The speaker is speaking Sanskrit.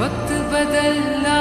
वक्त बदलना